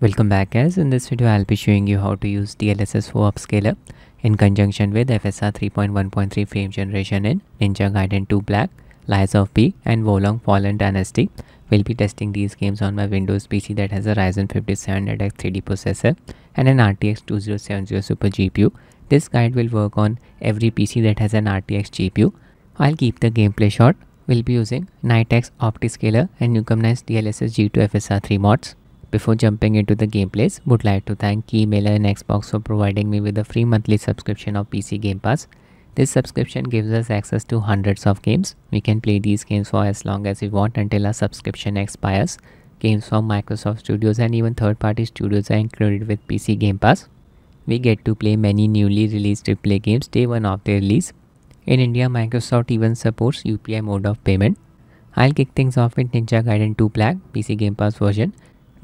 Welcome back guys, in this video I'll be showing you how to use DLSS4 upscaler in conjunction with FSR 3.1.3 frame generation in Ninja Gaiden 2 Black, Lies of P and Wo Long Fallen Dynasty. We'll be testing these games on my Windows PC that has a Ryzen 5700X 3D processor and an RTX 2070 Super GPU. This guide will work on every PC that has an RTX GPU. I'll keep the gameplay short. We'll be using Nitex OptiScaler and Nucom Nice DLSSG to FSR3 mods. Before jumping into the gameplays, would like to thank Keymailer and Xbox for providing me with a free monthly subscription of PC Game Pass. This subscription gives us access to hundreds of games. We can play these games for as long as we want until our subscription expires. Games from Microsoft Studios and even third-party studios are included with PC Game Pass. We get to play many newly released AAA games day one of their release. In India, Microsoft even supports UPI mode of payment. I'll kick things off with Ninja Gaiden 2 Black PC Game Pass version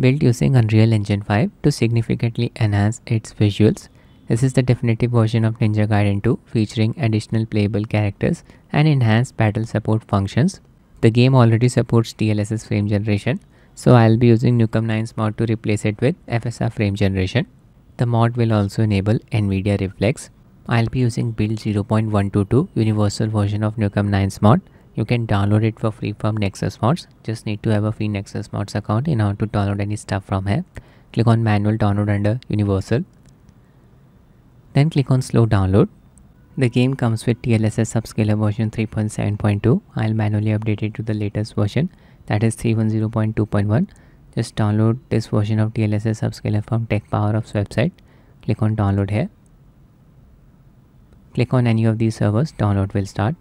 built using Unreal Engine 5 to significantly enhance its visuals. This is the definitive version of Ninja Gaiden 2 featuring additional playable characters and enhanced battle support functions. The game already supports DLSS frame generation, so I'll be using Nukem9's mod to replace it with FSR frame generation. The mod will also enable NVIDIA Reflex. I'll be using build 0.122 universal version of Nukem9's mod you can download it for free from nexus mods. Just need to have a free nexus mods account in order to download any stuff from here. Click on manual download under universal. Then click on slow download. The game comes with DLSS upscaler version 3.7.2 I'll manually update it to the latest version. That is 310.2.1 just download this version of DLSS upscaler from TechPowerUp's website. Click on download here. Click on any of these servers. Download will start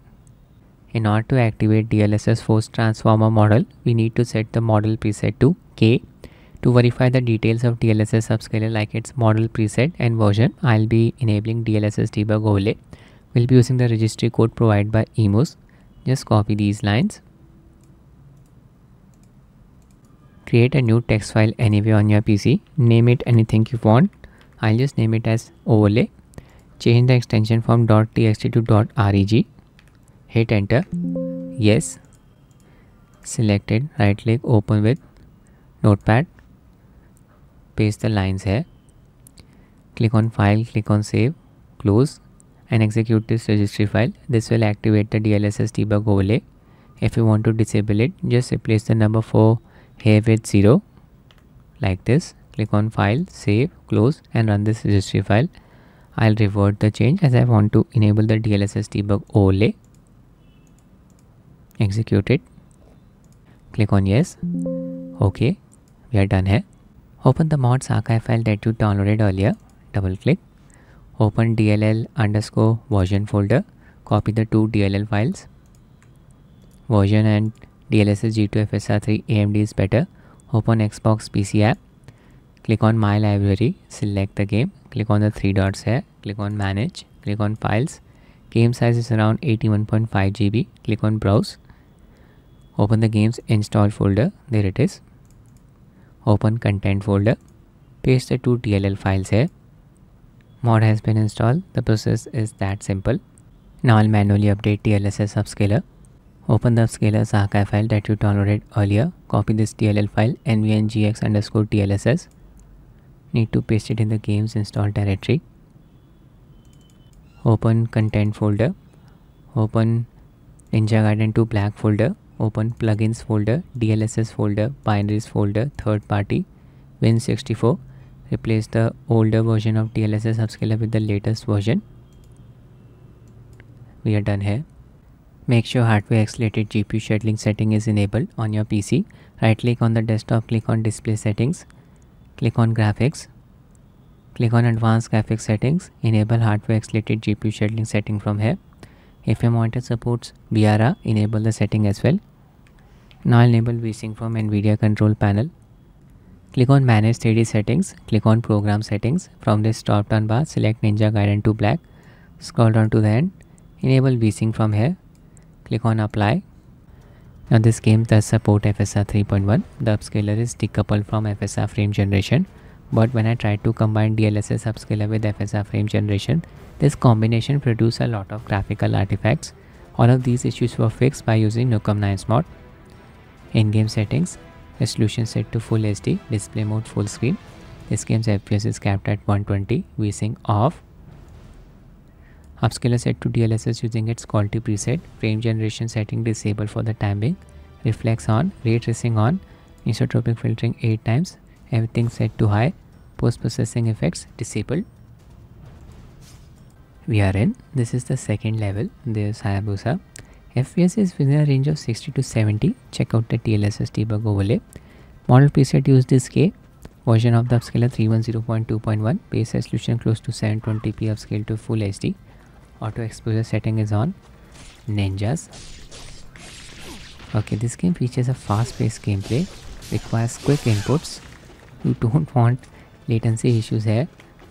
in order to activate DLSS force transformer model, we need to set the model preset to K. To verify the details of DLSS upscaler like its model preset and version, I'll be enabling DLSS debug overlay. We'll be using the registry code provided by Emoose. Just copy these lines. Create a new text file anywhere on your PC. Name it anything you want. I'll just name it as overlay. Change the extension from .txt to .reg hit enter. Yes. Selected. Right click. Open with notepad. Paste the lines here. Click on file. Click on save. Close. And execute this registry file. This will activate the dlss debug overlay. If you want to disable it just replace the number 4 here with 0 like this. Click on file. Save. Close. And run this registry file. I'll revert the change as i want to enable the dlss debug overlay execute it click on yes okay we are done here open the mods archive file that you downloaded earlier double click open dll underscore version folder copy the two dll files version and dlss g2 fsr3 amd is better open xbox pc app click on my library select the game click on the three dots here click on manage click on files game size is around 81.5 gb click on browse open the games install folder. There it is. Open content folder. Paste the two dll files here. Mod has been installed. The process is that simple. Now i'll manually update dlss upscaler. Open the upscaler's archive file that you downloaded earlier. Copy this dll file nvngx underscore dlss need to paste it in the games install directory. Open content folder. Open ninja gaiden 2 black folder open plugins folder, DLSS folder, binaries folder, third party, Win64. Replace the older version of DLSS upscaler with the latest version. We are done here. Make sure hardware accelerated GPU scheduling setting is enabled on your PC. Right click on the desktop, click on display settings, click on graphics, click on advanced graphics settings, enable hardware accelerated GPU scheduling setting from here. If your monitor supports VRR, enable the setting as well. Now enable VSync from NVIDIA control panel. Click on manage 3D settings, click on program settings. From this drop down bar, select Ninja Gaiden 2 black. Scroll down to the end, enable VSync from here. Click on apply. Now this game does support FSR 3.1. The upscaler is decoupled from FSR frame generation. But when I tried to combine DLSS upscaler with FSR frame generation, this combination produces a lot of graphical artifacts. All of these issues were fixed by using Nukem9's mod in game settings. Resolution set to full HD display mode full screen. This game's FPS is capped at 120, VSync off. Upscaler set to DLSS using its quality preset, frame generation setting disabled for the time being, reflex on, ray tracing on, isotropic filtering 8 times, everything set to high, post processing effects disabled. We are in, this is the second level, there's Hayabusa. FPS is within a range of 60 to 70, check out the DLSS debug overlay. Model preset used is K, version of the upscaler 310.2.1, base resolution close to 720p upscale to full HD, auto exposure setting is on, ninjas. Okay, this game features a fast-paced gameplay, requires quick inputs. You don't want latency issues here,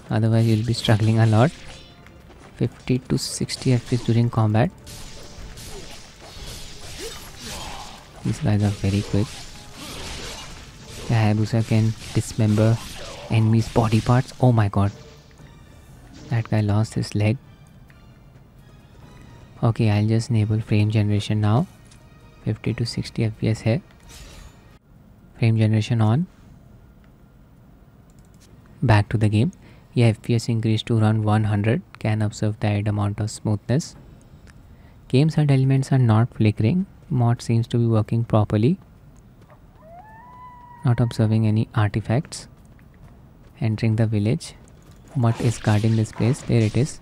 otherwise you'll be struggling a lot. 50 to 60 FPS during combat. These guys are very quick. The Hayabusa can dismember enemies' body parts. Oh my god. That guy lost his leg. Okay, I'll just enable frame generation now. 50 to 60 FPS here. Frame generation on. Back to the game. Yeah, FPS increased to around 100. Can observe the amount of smoothness. Game's HUD elements are not flickering. Mod seems to be working properly. Not observing any artifacts. Entering the village. What is guarding this place? There it is.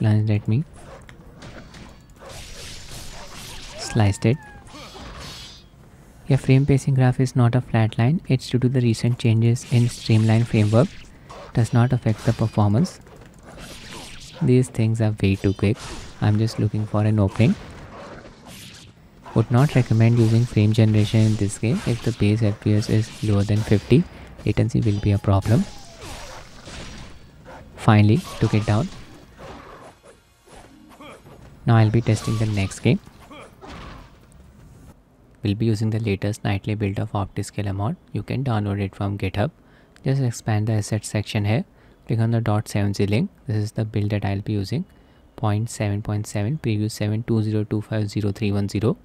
Lunged at me. Sliced it. Your frame pacing graph is not a flat line. It's due to the recent changes in streamline framework. Does not affect the performance. These things are way too quick. I'm just looking for an opening would not recommend using frame generation in this game if the base FPS is lower than 50. Latency will be a problem. Finally, took it down. Now I'll be testing the next game. We'll be using the latest nightly build of OptiScaler mod. You can download it from GitHub. Just expand the asset section here. Click on the .7z link. This is the build that I'll be using. 0.7.7 preview 720250310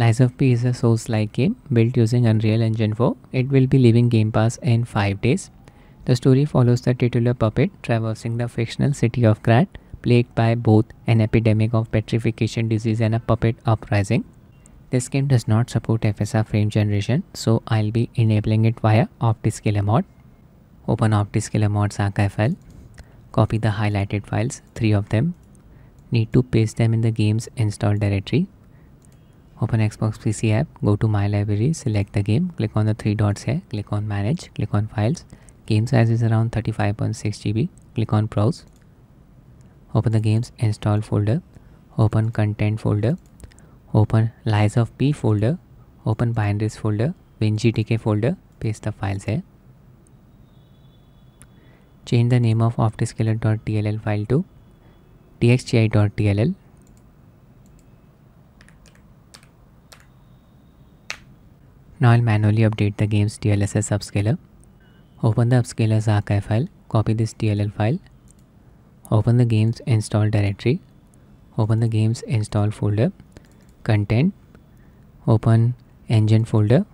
Lies of P is a Souls-like game built using Unreal Engine 4. It will be leaving Game Pass in 5 days. The story follows the titular puppet traversing the fictional city of Krat, plagued by both an epidemic of petrification disease and a puppet uprising. This game does not support FSR frame generation, so I'll be enabling it via OptiScaler mod. Open OptiScaler mod's archive file. Copy the highlighted files, 3 of them. Need to paste them in the game's install directory open xbox pc app go to my library select the game click on the three dots here click on manage click on files. Game size is around 35.6 gb click on browse. Open the games install folder open content folder open lies of p folder open binaries folder WinGDK folder paste the files here. Change the name of optiscaler.dll file to dxgi.dll Now I'll manually update the game's DLSS upscaler. Open the upscaler's archive file, copy this DLL file. Open the game's install directory. Open the game's install folder. Content. Open engine folder.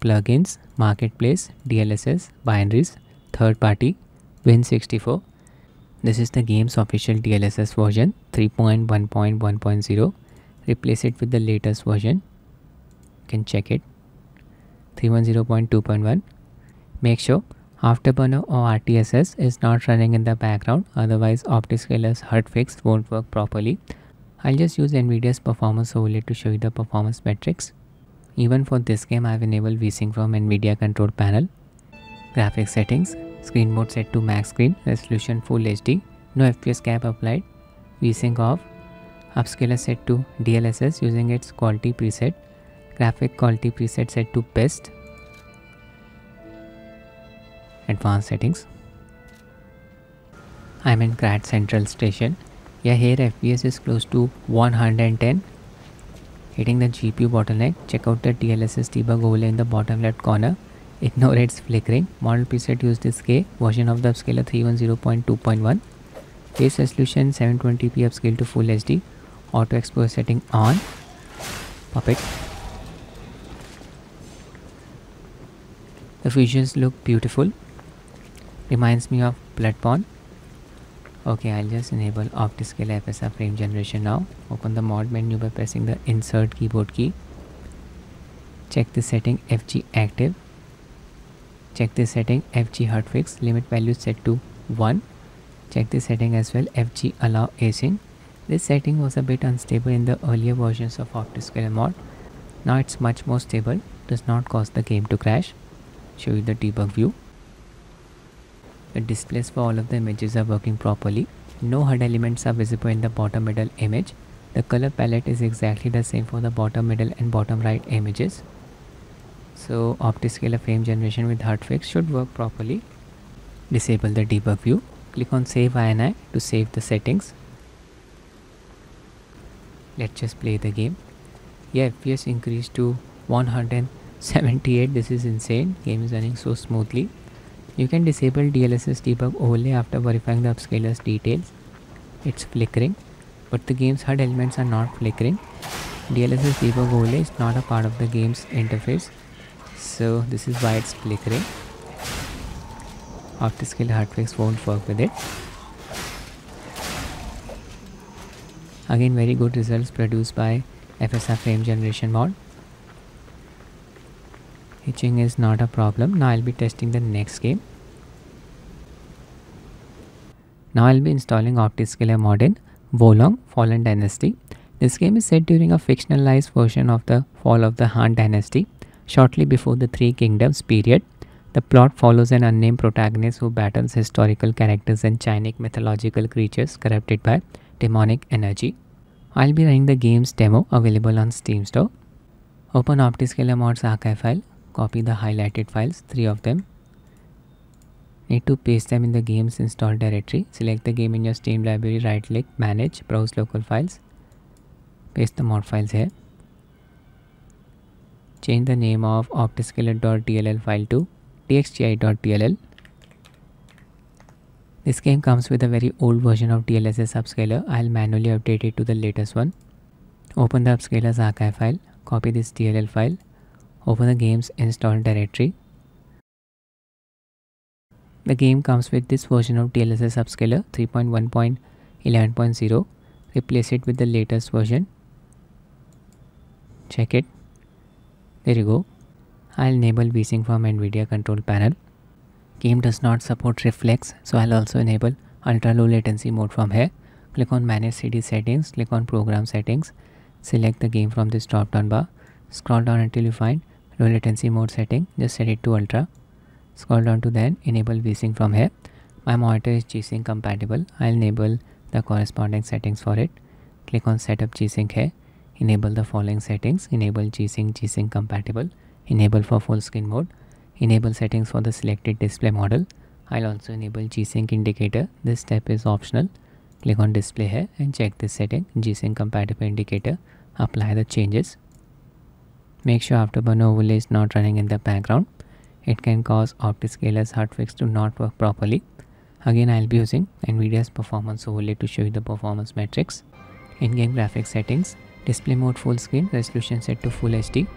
Plugins, Marketplace, DLSS, Binaries, Third party, Win64. This is the game's official DLSS version 3.1.1.0. Replace it with the latest version. You can check it 310.2.1 make sure afterburner or rtss is not running in the background otherwise optiscaler's HUD fix won't work properly. I'll just use nvidia's performance overlay to show you the performance metrics. Even for this game i've enabled vsync from nvidia control panel. Graphics settings screen mode set to max screen resolution full hd no fps cap applied. Vsync off. Upscaler set to dlss using its quality preset graphic quality preset set to best. Advanced settings. I'm in Krat Central Station. Yeah here FPS is close to 110 hitting the GPU bottleneck. Check out the DLSS debug overlay in the bottom left corner. Ignore its flickering. Model preset used is K. Version of the upscaler 310.2.1 base resolution 720p upscale to full HD auto exposure setting on. Puppet The visuals look beautiful. reminds me of Bloodborne. Okay I'll just enable OptiScaler FSR frame generation now. Open the mod menu by pressing the insert keyboard key. Check the setting FG active. Check the setting FG hotfix. Limit value set to 1 check the setting as well FG allow async. This setting was a bit unstable in the earlier versions of OptiScaler mod. Now it's much more stable. Does not cause the game to crash show you the debug view the displays for all of the images are working properly. No HUD elements are visible in the bottom middle image. The color palette is exactly the same for the bottom middle and bottom right images. So OptiScaler frame generation with HUD fix should work properly. Disable the debug view. Click on save INI to save the settings. Let's just play the game. Yeah, FPS increased to 178. This is insane. Game is running so smoothly. You can disable DLSS debug overlay after verifying the upscaler's details. It's flickering, but the game's HUD elements are not flickering. DLSS debug overlay is not a part of the game's interface, so this is why it's flickering. OptiScaler hotfix won't work with it. Again, very good results produced by FSR frame generation mod hitching is not a problem. Now I'll be testing the next game. Now I'll be installing OptiScaler mod in Wolong Fallen Dynasty. This game is set during a fictionalized version of the fall of the Han Dynasty shortly before the Three Kingdoms period. The plot follows an unnamed protagonist who battles historical characters and Chinese mythological creatures corrupted by demonic energy. I'll be running the game's demo available on Steam Store. Open OptiScaler mods archive file copy the highlighted files three of them. Need to paste them in the games install directory. Select the game in your steam library right click manage browse local files. Paste the mod files here. Change the name of optiscaler.dll file to dxgi.dll this game comes with a very old version of DLSS upscaler. I'll manually update it to the latest one. Open the upscaler's archive file, copy this DLL file open the game's install directory. The game comes with this version of DLSS upscaler 3.1.11.0. Replace it with the latest version. Check it. There you go. I'll enable VSync from NVIDIA control panel. Game does not support reflex, so I'll also enable ultra low latency mode from here. Click on manage 3D settings, click on program settings, select the game from this drop down bar, scroll down until you find low latency mode setting. Just set it to ultra. Scroll down to then. Enable vsync from here. My monitor is g-sync compatible. I'll enable the corresponding settings for it. Click on setup g-sync here. Enable the following settings. Enable g-sync g-sync compatible. Enable for full screen mode. Enable settings for the selected display model. I'll also enable g-sync indicator. This step is optional. Click on display here and check this setting. G-sync compatible indicator. Apply the changes Make sure Afterburner overlay is not running in the background. It can cause OptiScaler's hotfix to not work properly. Again, I'll be using NVIDIA's performance overlay to show you the performance metrics. In-game graphics settings, display mode full screen, resolution set to full HD.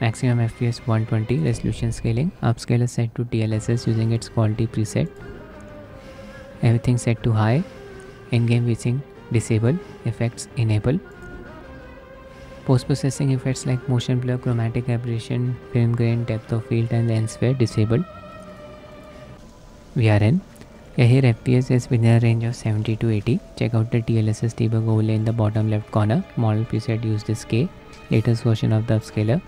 Maximum FPS 120, resolution scaling, upscaler set to DLSS using its quality preset. Everything set to high, in-game VSync disable, effects enable. Post-processing effects like motion blur, chromatic aberration, film grain, depth of field and lens flare disabled. VRN. Yeah, here FPS is within a range of 70 to 80. Check out the DLSS debug overlay in the bottom left corner. Model preset used this K. Latest version of the upscaler.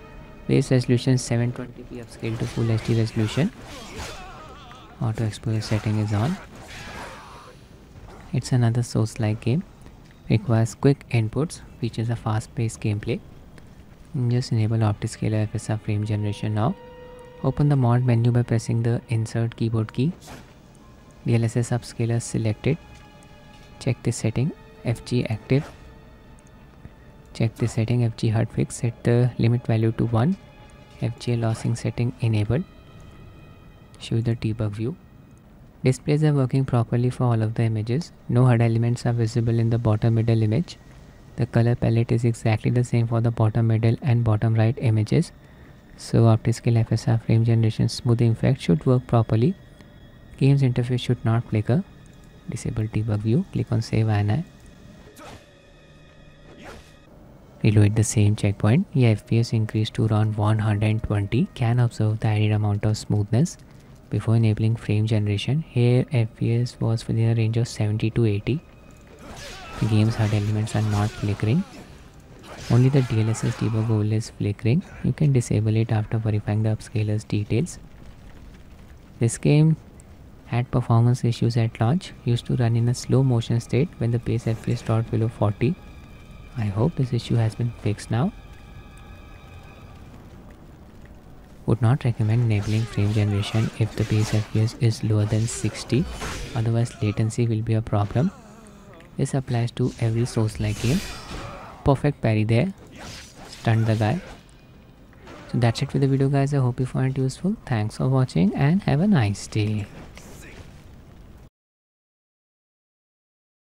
Base resolution 720p upscale to full HD resolution. Auto exposure setting is on. It's another Souls-like game requires quick inputs features a fast-paced gameplay. Just enable OptiScaler FSR frame generation now. Open the mod menu by pressing the insert keyboard key. DLSS upscaler selected. Check this setting FG active. Check this setting FG HUD fix. set the limit value to 1 FG losing setting enabled. Show the debug view. Displays are working properly for all of the images. No HUD elements are visible in the bottom middle image. The color palette is exactly the same for the bottom middle and bottom right images. so OptiScaler FSR frame generation smoothing effect should work properly. Games interface should not flicker. Disable debug view. Click on save INI reload the same checkpoint. Yeah fps increased to around 120 can observe the added amount of smoothness. Before enabling frame generation here fps was within a range of 70 to 80 the game's HUD elements are not flickering only the DLSS debug overlay is flickering. You can disable it after verifying the upscaler's details. This game had performance issues at launch, used to run in a slow motion state when the base FPS dropped below 40. I hope this issue has been fixed now. Would not recommend enabling frame generation if the base FPS is lower than 60, otherwise latency will be a problem. This applies to every Souls-like game perfect parry there. Stunned the guy. So that's it for the video guys. I hope you find it useful. Thanks for watching and have a nice day